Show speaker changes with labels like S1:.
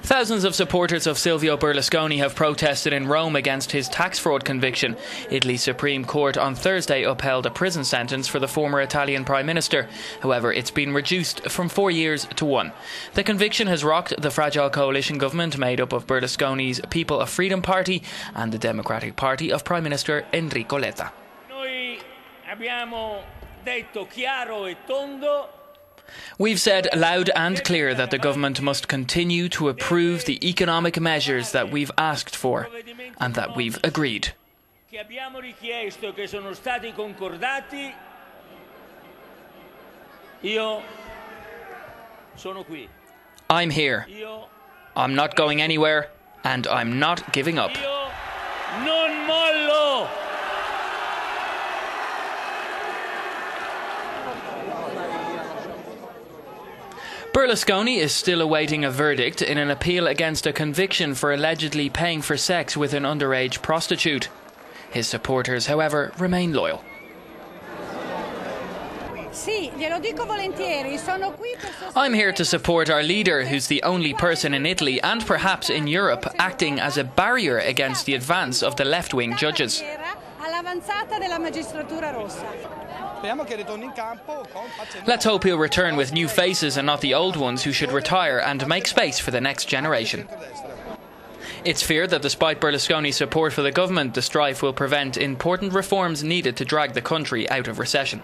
S1: Thousands of supporters of Silvio Berlusconi have protested in Rome against his tax fraud conviction. Italy's Supreme Court on Thursday upheld a prison sentence for the former Italian Prime Minister. However, it's been reduced from four years to one. The conviction has rocked the fragile coalition government made up of Berlusconi's People of Freedom Party and the Democratic Party of Prime Minister Enrico Letta.
S2: Noi abbiamo detto chiaro e tondo
S1: We've said loud and clear that the government must continue to approve the economic measures that we've asked for and that we've agreed.
S2: che abbiamo richiesto che sono stati concordati. Io sono qui.
S1: I'm here. I'm not going anywhere and I'm not giving up. Berlusconi is still awaiting a verdict in an appeal against a conviction for allegedly paying for sex with an underage prostitute. His supporters, however, remain loyal.
S3: Sì, glielo dico volentieri, sono qui per
S1: I'm here to support our leader, who's the only person in Italy and perhaps in Europe acting as a barrier against the advance of the left wing judges. Let's hope he'll return with new faces and not the old ones who should retire and make space for the next generation. It's feared that despite Berlusconi's support for the government, the strife will prevent important reforms needed to drag the country out of recession.